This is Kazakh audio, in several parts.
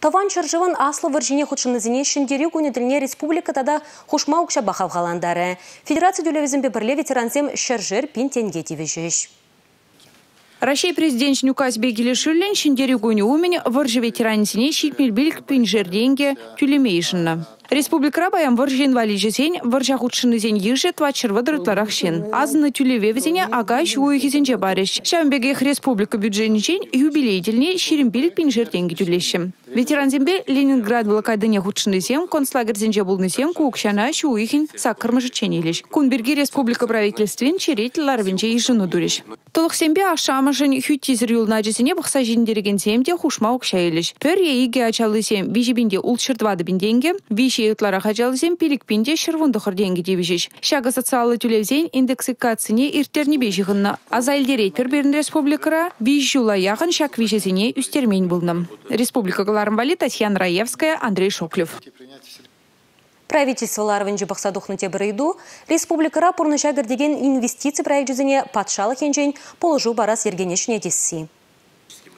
Таван чыржыван аслы выржине худшынызіне шындері республика тада хушма ұқша бақав қаландары. Федерация дүлевізімбе бірле ветеранзем шыржыр пин тенге тивежеш. Рашей президент Нюкас Бегили Шиллен шиндери гуни умень варжы ветеранисине щитмельбилк пинжерденге тюлемейшинна. Республика баям варжы инвалиджесен варжа худшынызен ежі твачыр вадырытларах шен. Азыны тюлеве везене ага шуйхизенже барыш. Шамбегех республика бюджетничен юбилейдельне ширимбилк пинжерденге тюлешім. Ветеран зембе Ленинград блокадыне худшынызем концлагерзенже булнызем кукшана шуйхин саккырмыжы ченелеш. Кунберги республика правительствен черет ларвенже ежыны дуреш. Толық сембе ашамышын хүттизір юлна жесіне бұқса жиндереген земде хушма ұқшайылыш. Пөр ейге ачалы сем вижебінде улчырдвады бінденге, виші ютлара хачалы сем пилікпінде шырвынды қырденге дебежеш. Шағы социалы түлевзен индексикацияне иртерні бежіғынна. Азайлдерет пір берін республикара виш юла яғын шак вишесіне үстермейн бұлным. Республика Галармбали Татьяна Раевская, Андрей Шоклев. Правительстволар венжі бақса дұқны бірейду, республикара пұрныша деген инвестиция проект жүзіне патшалық енжен полжу барас ергенешіне десси.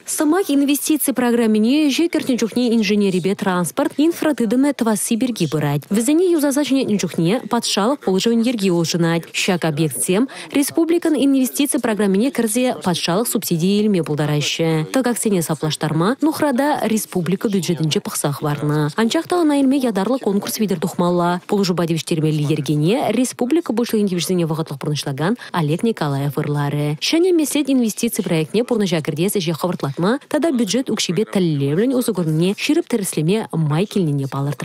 Самак инвестиции программине жекертен чухне инженерибе транспорт инфратыдыны твасы берги бырать. Візіне юзазачне чухне патшалық положен ерги олжынать. Шак объектсем республикан инвестиции программине кірзе патшалық субсидия елме бұлдарашы. Так сене саплаштарма нухрада республика бюджетінче пықсақ варны. Анчақта на елме ядарлы конкурс видер тухмалла. Полжу бадевіштермелі ергене республика бұшлы индивизіне вағытлық бұрнышлаган Олег Николаев ырлары. Шәне месет инвестиции проектне пұрныша кірдесі же тада бюджет укшибе тәллевлен узугурне ширып тіреслеме май келнене балыр